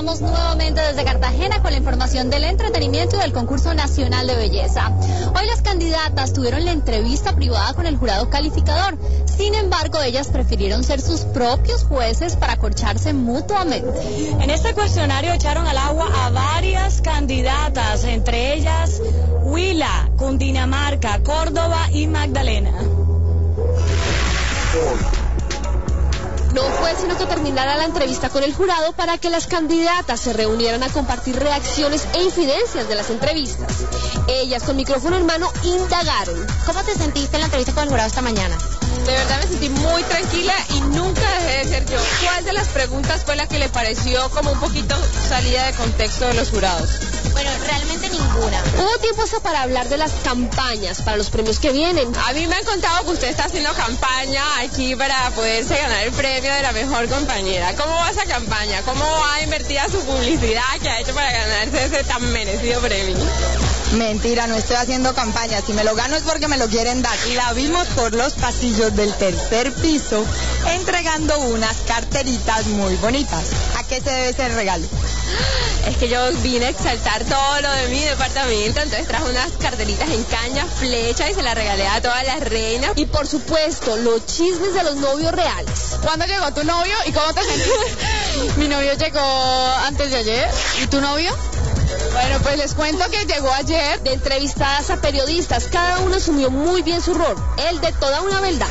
estamos nuevamente desde Cartagena con la información del entretenimiento y del concurso nacional de belleza. Hoy las candidatas tuvieron la entrevista privada con el jurado calificador. Sin embargo, ellas prefirieron ser sus propios jueces para acorcharse mutuamente. En este cuestionario echaron al agua a varias candidatas, entre ellas Huila, Cundinamarca, Córdoba y Magdalena. No fue sino que terminara la entrevista con el jurado para que las candidatas se reunieran a compartir reacciones e incidencias de las entrevistas. Ellas con micrófono en mano indagaron. ¿Cómo te sentiste en la entrevista con el jurado esta mañana? De verdad me sentí muy tranquila y nunca dejé de ser yo. ¿Cuál de las preguntas fue la que le pareció como un poquito salida de contexto de los jurados? Bueno, realmente ninguna. Hubo tiempo hasta para hablar de las campañas para los premios que vienen. A mí me han contado que usted está haciendo campaña aquí para poderse ganar el premio de la mejor compañera. ¿Cómo va esa campaña? ¿Cómo ha invertido su publicidad que ha hecho para ganarse ese tan merecido premio? Mentira, no estoy haciendo campaña. Si me lo gano es porque me lo quieren dar. La vimos por los pasillos del tercer piso entregando unas carteritas muy bonitas. ¿A qué se debe ese regalo? Es que yo vine a exaltar todo lo de mi departamento, entonces traje unas carteritas en caña, flecha y se las regalé a todas las reinas. Y por supuesto, los chismes de los novios reales. ¿Cuándo llegó tu novio y cómo te sentiste? Mi novio llegó antes de ayer. ¿Y tu novio? Bueno, pues les cuento que llegó ayer. De entrevistadas a periodistas, cada uno asumió muy bien su rol, el de toda una verdad.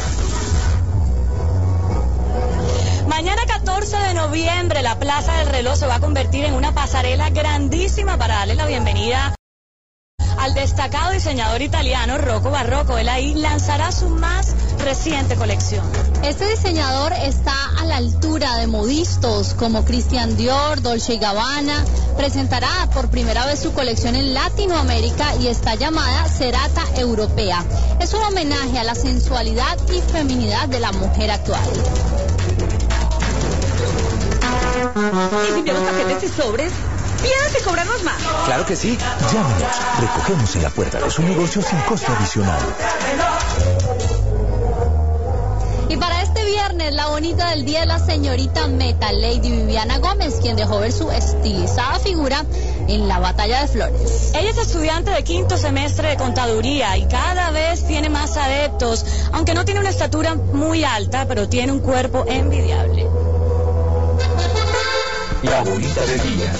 Mañana 14 de noviembre la Plaza del Reloj se va a convertir en una pasarela grandísima para darle la bienvenida al destacado diseñador italiano Rocco Barroco. Él ahí lanzará su más reciente colección. Este diseñador está a la altura de modistos como Christian Dior, Dolce Gabbana. Presentará por primera vez su colección en Latinoamérica y está llamada Cerata Europea. Es un homenaje a la sensualidad y feminidad de la mujer actual. ¿Y si paquetes y sobres? Piensa cobrarnos más. Claro que sí. Llámenos. Recogemos en la puerta de su negocio sin costo adicional. Y para este viernes, la bonita del día es la señorita Meta, Lady Viviana Gómez, quien dejó ver su estilizada figura en la batalla de flores. Ella es estudiante de quinto semestre de contaduría y cada vez tiene más adeptos, aunque no tiene una estatura muy alta, pero tiene un cuerpo envidiable. La bonita del día.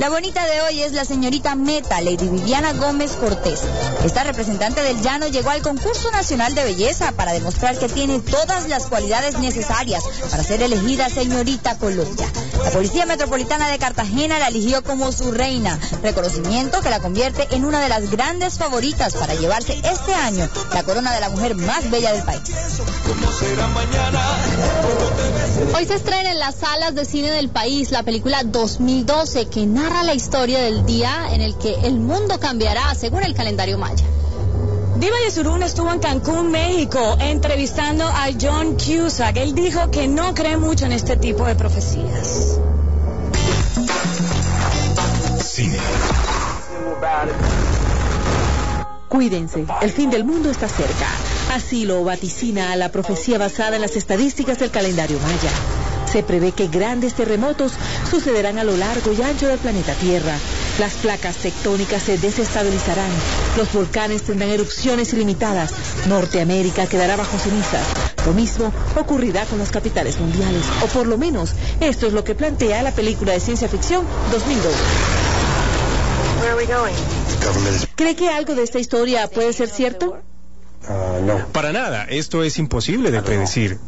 La bonita de hoy es la señorita Meta, Lady Viviana Gómez Cortés. Esta representante del llano llegó al concurso nacional de belleza para demostrar que tiene todas las cualidades necesarias para ser elegida señorita Colombia. La Policía Metropolitana de Cartagena la eligió como su reina, reconocimiento que la convierte en una de las grandes favoritas para llevarse este año la corona de la mujer más bella del país. Hoy se estrena en las salas de cine del país la película 2012 que narra la historia del día en el que el mundo cambiará según el calendario maya. Diva Yesurún estuvo en Cancún, México, entrevistando a John Cusack. Él dijo que no cree mucho en este tipo de profecías. Cine. Cuídense, el fin del mundo está cerca. Así lo vaticina la profecía basada en las estadísticas del calendario maya. Se prevé que grandes terremotos sucederán a lo largo y ancho del planeta Tierra. Las placas tectónicas se desestabilizarán. Los volcanes tendrán erupciones ilimitadas. Norteamérica quedará bajo cenizas. Lo mismo ocurrirá con las capitales mundiales. O por lo menos, esto es lo que plantea la película de ciencia ficción 2002. ¿Cree que algo de esta historia puede ser cierto? Para nada, esto es imposible de predecir.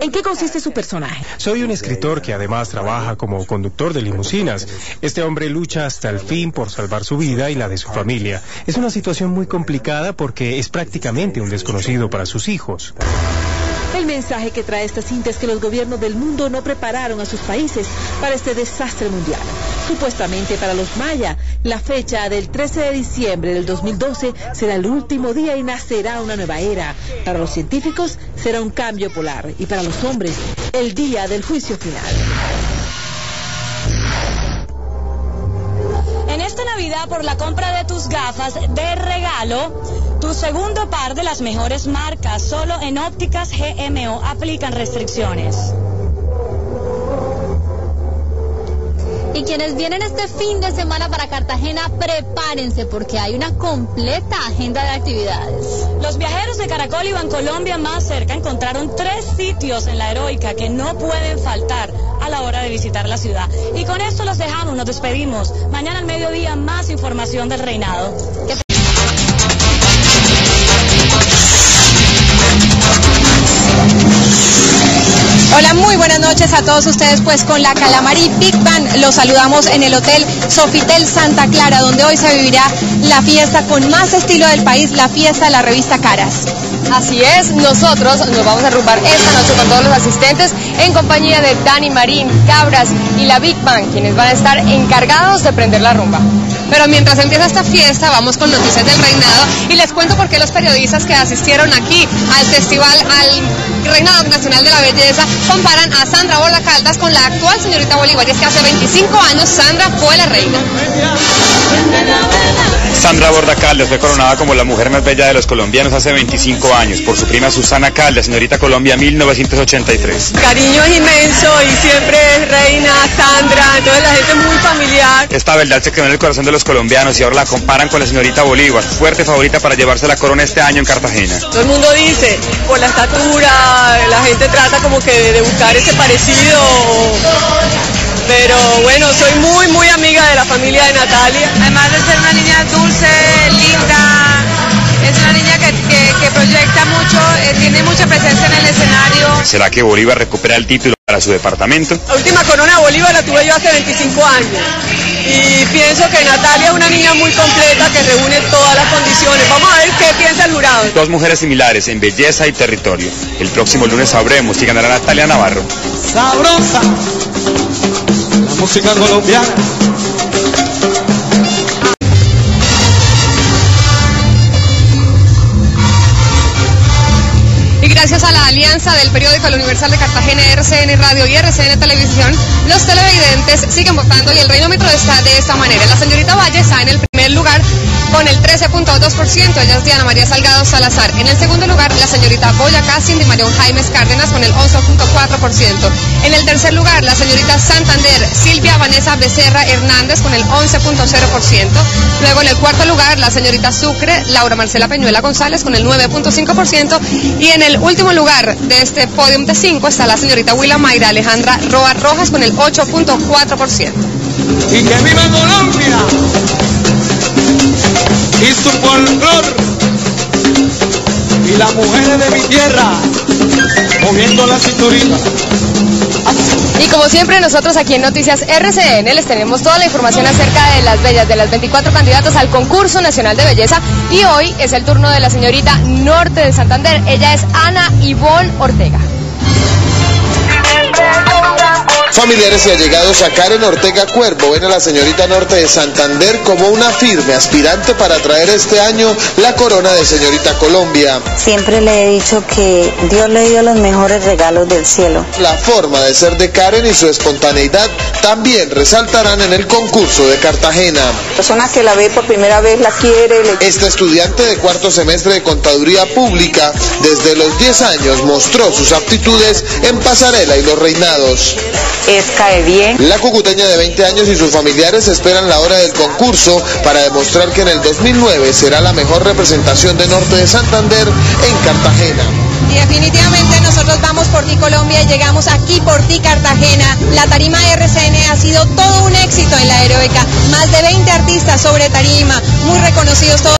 ¿En qué consiste su personaje? Soy un escritor que además trabaja como conductor de limusinas. Este hombre lucha hasta el fin por salvar su vida y la de su familia. Es una situación muy complicada porque es prácticamente un desconocido para sus hijos. El mensaje que trae esta cinta es que los gobiernos del mundo no prepararon a sus países para este desastre mundial. Supuestamente para los mayas, la fecha del 13 de diciembre del 2012 será el último día y nacerá una nueva era. Para los científicos será un cambio polar y para los hombres el día del juicio final. En esta Navidad, por la compra de tus gafas de regalo, tu segundo par de las mejores marcas, solo en ópticas GMO, aplican restricciones. Quienes vienen este fin de semana para Cartagena, prepárense porque hay una completa agenda de actividades. Los viajeros de Caracol y Bancolombia más cerca encontraron tres sitios en la heroica que no pueden faltar a la hora de visitar la ciudad. Y con esto los dejamos, nos despedimos. Mañana al mediodía más información del reinado. Hola, muy buenas noches a todos ustedes. Pues con la Calamarí Big Band los saludamos en el Hotel Sofitel Santa Clara, donde hoy se vivirá la fiesta con más estilo del país, la fiesta de la revista Caras. Así es, nosotros nos vamos a rumbar esta noche con todos los asistentes en compañía de Dani Marín, Cabras y la Big Band, quienes van a estar encargados de prender la rumba. Pero mientras empieza esta fiesta, vamos con noticias del reinado y les cuento por qué los periodistas que asistieron aquí al festival, al Reinado Nacional de la Belleza, comparan a Sandra Borda Caldas con la actual señorita Bolívar. Y que hace 25 años Sandra fue la reina. Sandra Borda Caldas fue coronada como la mujer más bella de los colombianos hace 25 años por su prima Susana Caldas, señorita Colombia 1983. Cariño es inmenso y siempre es reina Sandra, entonces la gente es muy familiar. Esta verdad se quedó en el corazón de los colombianos y ahora la comparan con la señorita Bolívar, fuerte favorita para llevarse la corona este año en Cartagena. Todo el mundo dice, por la estatura, la gente trata como que de buscar ese parecido pero bueno, soy muy, muy amiga de la familia de Natalia. Además de ser una niña dulce, linda, es una niña que, que, que proyecta mucho, eh, tiene mucha presencia en el escenario. ¿Será que Bolívar recupera el título para su departamento? La última corona de Bolívar la tuve yo hace 25 años. Y pienso que Natalia es una niña muy completa que reúne todas las condiciones. Vamos a ver qué piensa el jurado. Dos mujeres similares en belleza y territorio. El próximo lunes sabremos si ganará Natalia Navarro. Sabrosa música colombiana. Y gracias a la alianza del periódico El Universal de Cartagena, RCN Radio y RCN Televisión, los televidentes siguen votando y el reinómetro está de esta manera. La señorita Valle está en el primer lugar con el 13.2%, ella es Diana María Salgado Salazar. En el segundo lugar, la señorita Boyacá Cindy Marión Jaimes Cárdenas con el 11.4%. En el tercer lugar, la señorita Santander Silvia Vanessa Becerra Hernández con el 11.0%. Luego en el cuarto lugar, la señorita Sucre Laura Marcela Peñuela González con el 9.5%. Y en el último lugar de este podium de 5 está la señorita Willa Mayra Alejandra Roa Rojas con el 8.4%. Y que viva Colombia y su y las mujeres de mi tierra moviendo la cinturita. Y como siempre nosotros aquí en Noticias RCN les tenemos toda la información acerca de las bellas, de las 24 candidatas al concurso nacional de belleza y hoy es el turno de la señorita Norte de Santander, ella es Ana Ivonne Ortega. Familiares y allegados a Karen Ortega Cuervo ven a la señorita Norte de Santander como una firme aspirante para traer este año la corona de señorita Colombia. Siempre le he dicho que Dios le dio los mejores regalos del cielo. La forma de ser de Karen y su espontaneidad también resaltarán en el concurso de Cartagena. Persona que la ve por primera vez la quiere. Le... Esta estudiante de cuarto semestre de Contaduría Pública desde los 10 años mostró sus aptitudes en pasarela y los reinados es cae bien. La cucuteña de 20 años y sus familiares esperan la hora del concurso para demostrar que en el 2009 será la mejor representación de Norte de Santander en Cartagena. Y definitivamente nosotros vamos por ti Colombia y llegamos aquí por ti Cartagena. La tarima RCN ha sido todo un éxito en la heroica. Más de 20 artistas sobre tarima, muy reconocidos todos.